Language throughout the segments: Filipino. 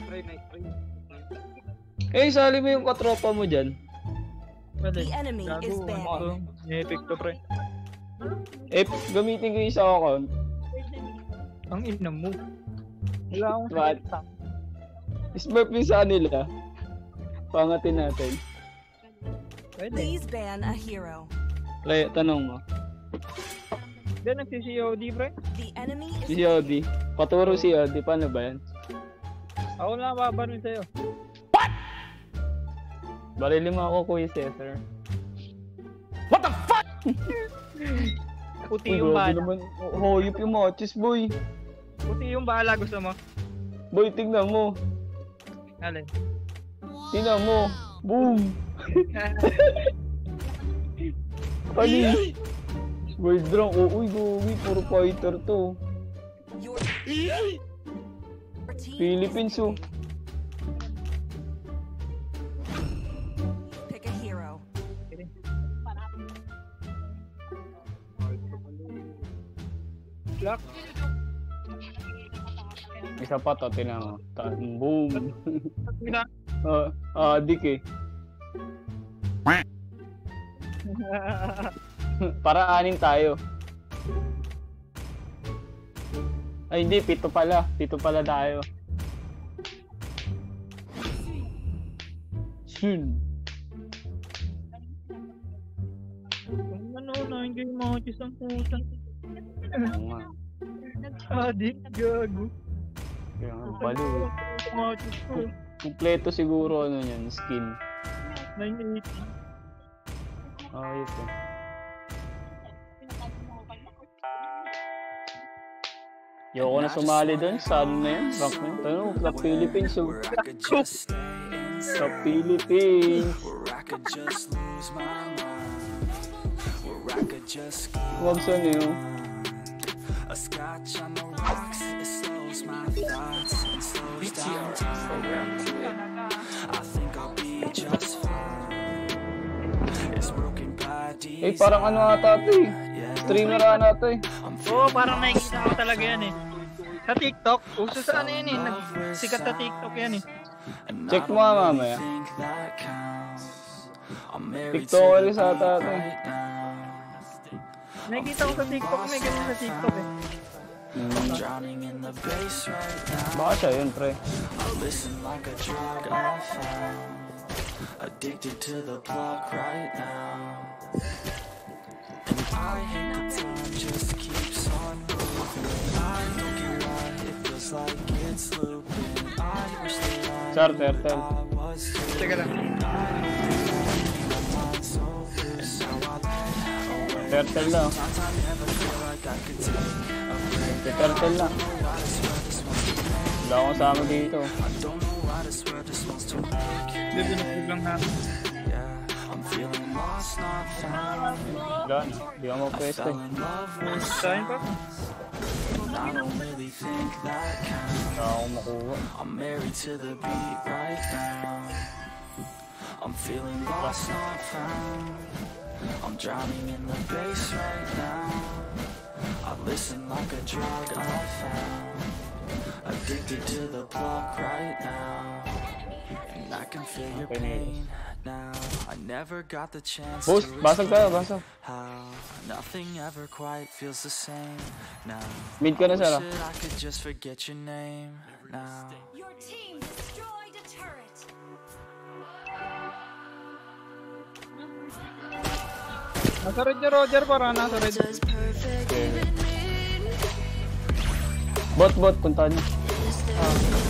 Nice try. Eh, sali mo yung katropa mo dyan. Pwede. The enemy is banned. ano? Epic to, pre. Eh, gamitin ko yung isa account. Ang ina mo. Wala akong What? Smurf yung sa nila. Pangatin natin. Pwede. Please ban a hero. Lay, tanong mo. Hindi, nagsi-COD, pre. The enemy is Si Odi. Paturo si Odi. Paano ba yan? Ako na babaril sa'yo. Barili mo ako, Kuya Cesar. Puti Uy, yung grabe bala. naman. Oh, Hoyop yung matches, boy. Puti yung bala. Gusto mo? Boy, tingnan mo. Alin? Tingnan mo. Boom. Pani. Boy, drunk. Oh, uy, gogi. Puro fighter to. your, your team. Philippines, oh. Pick a hero. Lock. Isa pa to, tingnan mo. Ta- Boom. Ah, ah, dik eh. Para anin tayo. Ay, hindi. Pito pala. Pito pala tayo. Soon. ano, na-enjoy yung mga chis ang puta. Oo nga. Adik, gago. Kaya nga, balo eh. Ko. Kompleto siguro ano yan, skin. 980. Ayos eh. Ayoko na sumali doon. Sa ano na yun? Rank na yun. Tanong, sa Philippines. So, inside. Philippines. Where I could just lose my mind. Where I could just Huwag sa niyo. A scotch on the rocks, it slows my thoughts and slows down time. I think I'll be just fine. It's broken by Eh, parang ano ata ito eh. Streamer ata ito eh. Oo, parang nakikita ko talaga yan eh. Sa TikTok, uso sa ano yan eh. Sikat sa TikTok yan eh. Check mo nga mamaya. TikToker the sa now. Nakikita ko sa TikTok, may ganun sa TikTok eh. Now. Baka siya yun, pre. Addicted to the plug right now. And I hate the time just like I could take a break. Si Turtle na. Wala akong kasama dito. I don't know why this world just wants to make Hindi, binukog lang natin. Yeah, I'm feeling lost, not found. Wala na. Hindi ako mapwesto Fell eh. in love with Sa akin pa? I don't really think that counts. Makuha. I'm married to the beat right now. I'm feeling lost, not found. I'm drowning in the bass right now. I listen like a drug I found. Addicted to the plug right now. And I can feel your pain now. I never got the chance Boss, to basag tayo, explain basag. how nothing ever quite feels the same now. Mid ka na, I wish Sarah. that I could just forget your name now. Your team destroyed a turret. Nasa red niya Roger para nasa red. Okay. Bot, bot, puntahan niyo. Push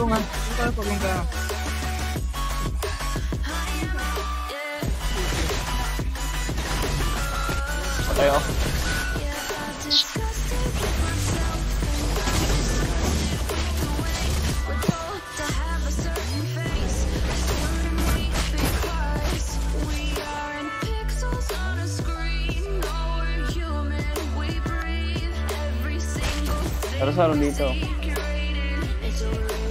Pasag. Right ka to, right ka to. Pagpungan. Pagpungan. Patay ako. Pero sa dito.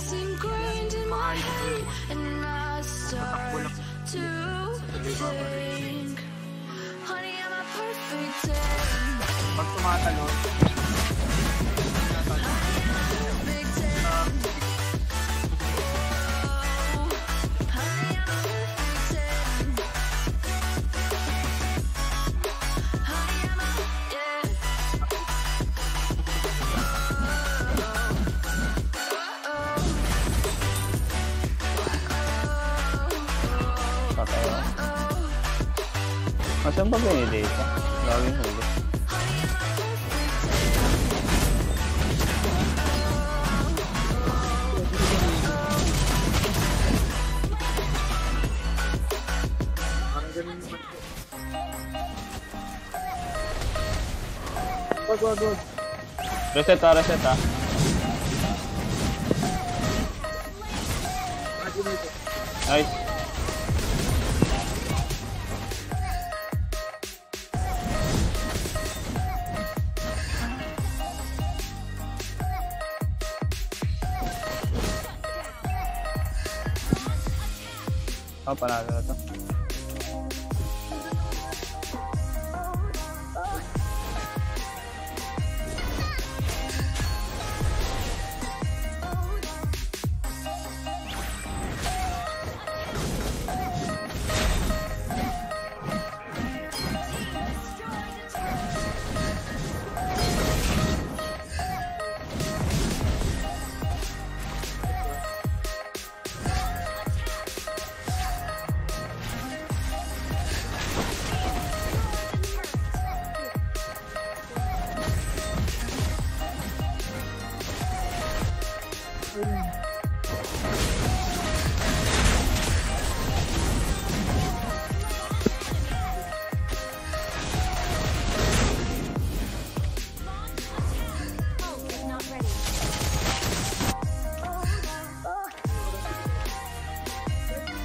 It's ingrained in my head, and I start to think, honey, I'm a perfect 10. Asan ba binidate? Laging huli. parang ganun naman. Oh, panalo na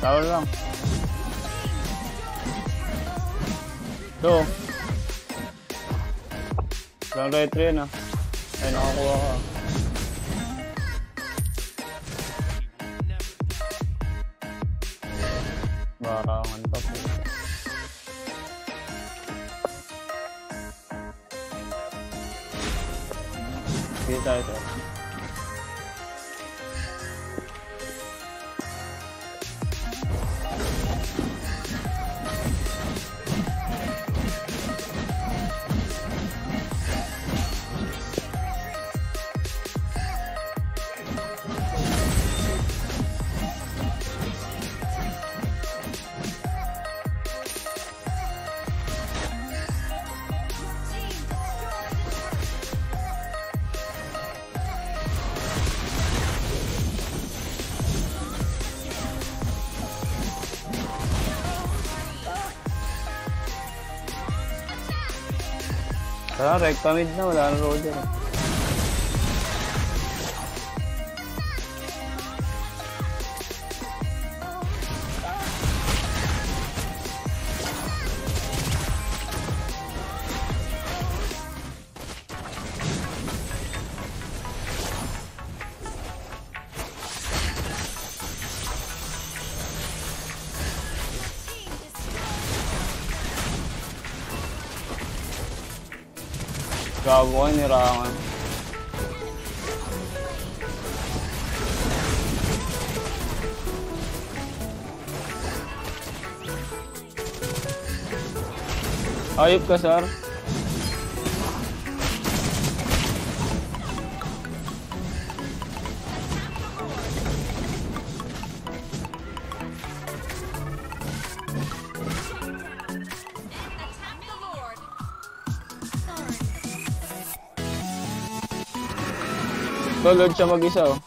to. Tower lang. Ito. Lang retro yun ah. Ay, nakakuha ka. Barangan pa po. Sige tayo sir. Recta mid na. Wala na roller. eh. Gago ko, nirangan. Ayop ka, sir. Lulord siya mag-isa, oh.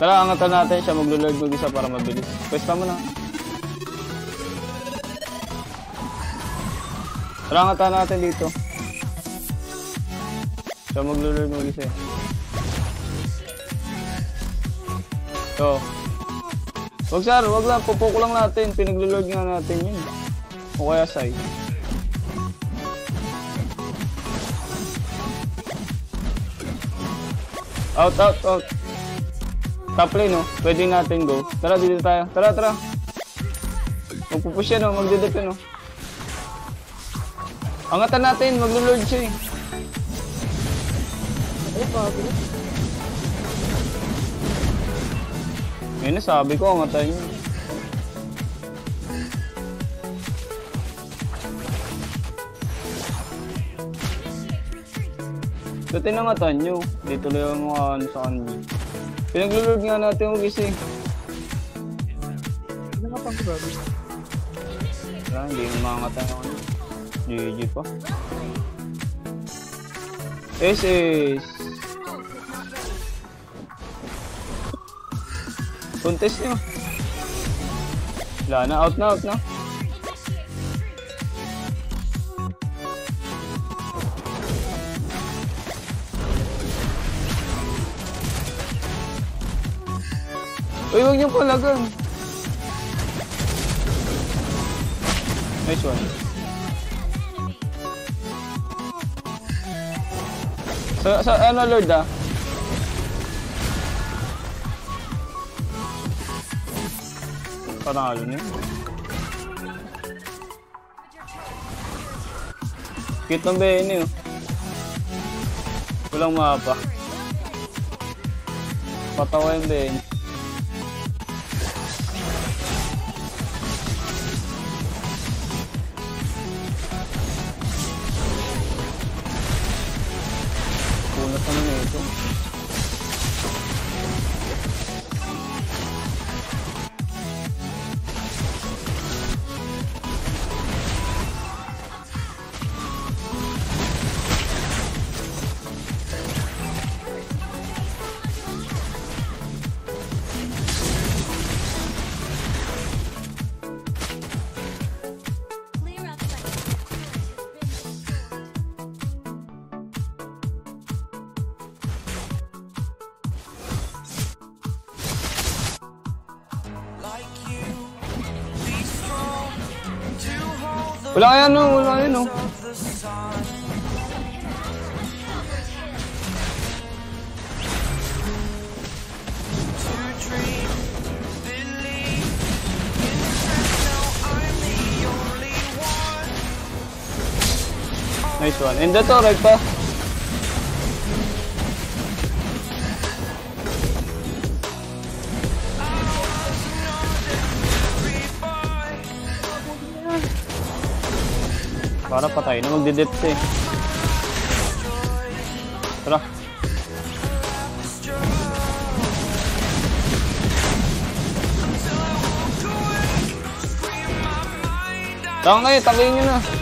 Tara, angatan natin siya maglo-lord mag-isa para mabilis. Pwesta mo na. Tara, angatan natin dito. Siya maglo-lord mag-isa. eh. So. Wag sir, wag lang. Pupuko lang natin. Pinaglo-lord nga natin yun. O kaya side. Out, out, out. Top lane, no? Pwede natin go. Tara, dito tayo. Tara, tara. Magpupush yan, no? Magdedep yan, no? Angatan natin, maglo-lord siya, eh. Ayun na, sabi ko, angatan yun. So, tinangatan nyo. Di tuloy ang mga ano sa kanya. Pinaglo-lord nga natin yung gising. Ano nga pang grabe? Wala, hindi yung mga ngatan ako. GG pa. SS. Contest nyo. Wala na, out na, out na. Uy, huwag niyong palagan. Nice one. Sa, sa ano, Lord, ah? Panalo niya. Cute ng Benny, oh. Walang mapa. Patawa yung Benny. Michael. Wala kaya no, wala kaya no. Nice one. And that's alright pa. Para patay na magdidip siya eh. Tara. Tama kayo, takihin nyo na.